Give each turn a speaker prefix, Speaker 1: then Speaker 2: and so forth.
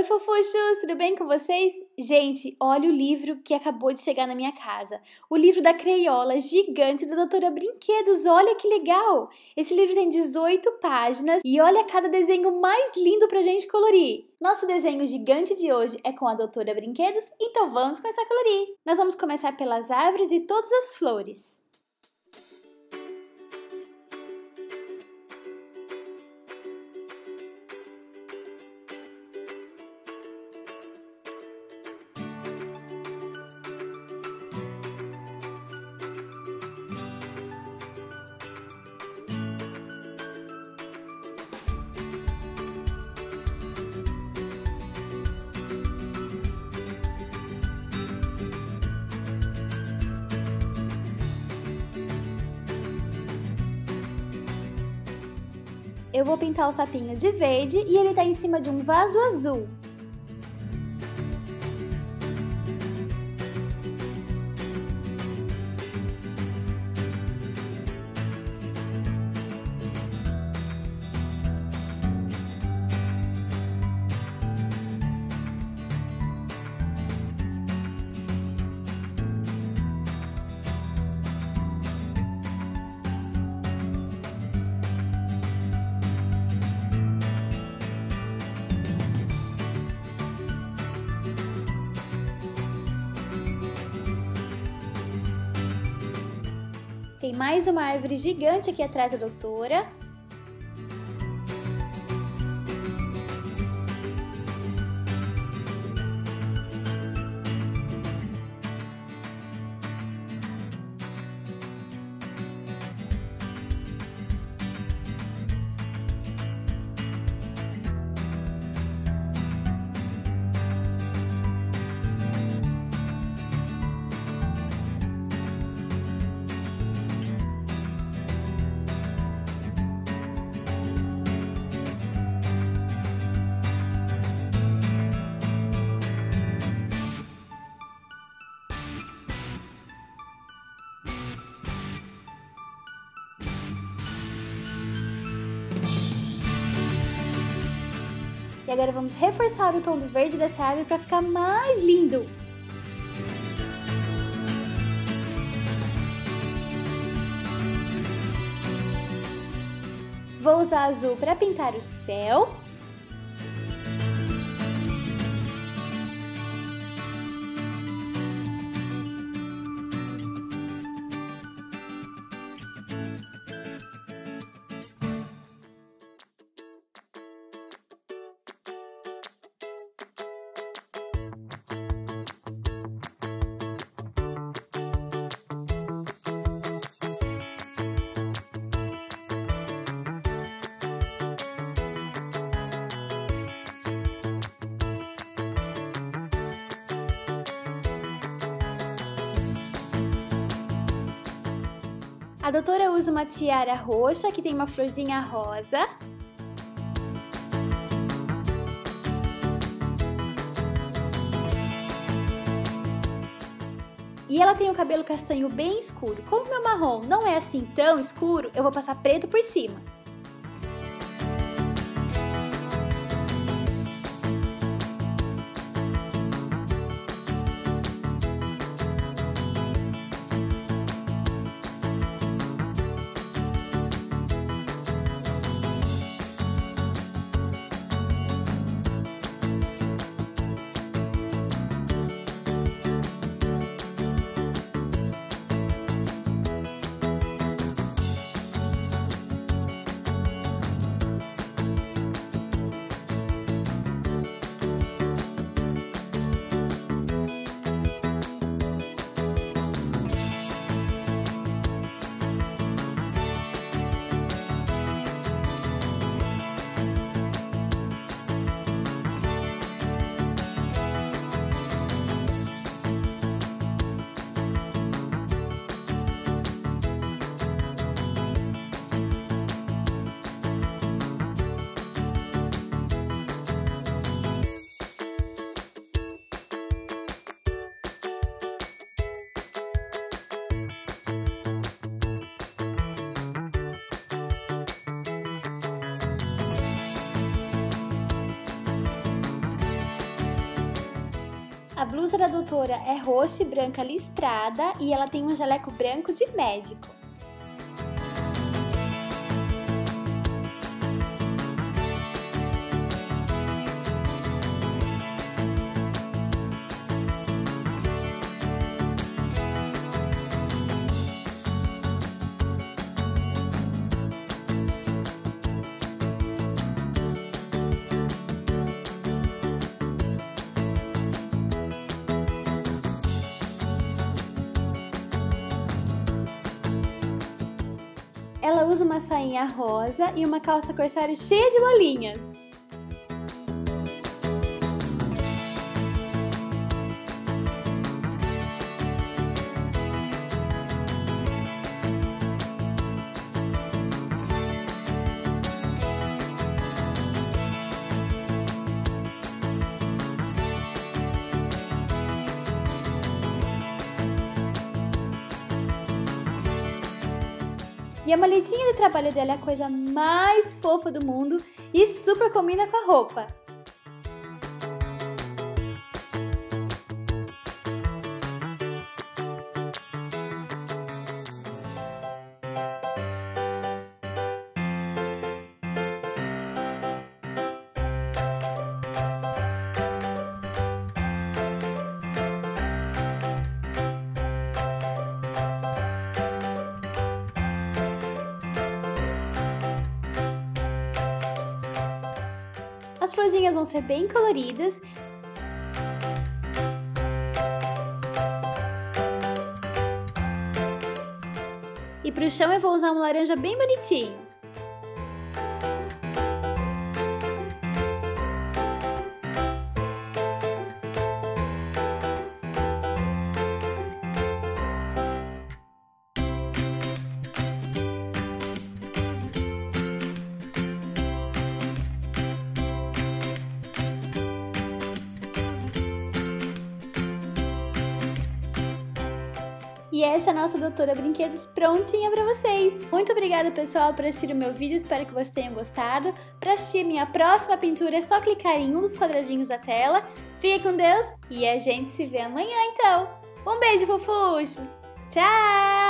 Speaker 1: Oi, fofuchos, tudo bem com vocês? Gente, olha o livro que acabou de chegar na minha casa. O livro da Creiola, gigante da Doutora Brinquedos. Olha que legal! Esse livro tem 18 páginas e olha cada desenho mais lindo pra gente colorir. Nosso desenho gigante de hoje é com a Doutora Brinquedos, então vamos começar a colorir. Nós vamos começar pelas árvores e todas as flores. Eu vou pintar o sapinho de verde e ele tá em cima de um vaso azul. Mais uma árvore gigante aqui atrás da doutora. E agora vamos reforçar o tom do verde dessa árvore para ficar mais lindo. Vou usar azul para pintar o céu A doutora usa uma tiara roxa que tem uma florzinha rosa. E ela tem o cabelo castanho bem escuro. Como meu marrom não é assim tão escuro, eu vou passar preto por cima. A blusa da doutora é roxa e branca listrada e ela tem um jaleco branco de médico. Ela usa uma sainha rosa e uma calça corsário cheia de bolinhas. E a maletinha de trabalho dela é a coisa mais fofa do mundo e super combina com a roupa. Florzinhas vão ser bem coloridas. E para o chão eu vou usar um laranja bem bonitinho. E essa é a nossa Doutora Brinquedos prontinha para vocês. Muito obrigada, pessoal, por assistir o meu vídeo. Espero que vocês tenham gostado. Para assistir minha próxima pintura, é só clicar em um dos quadradinhos da tela. Fique com Deus e a gente se vê amanhã, então. Um beijo, fofuchos! Tchau!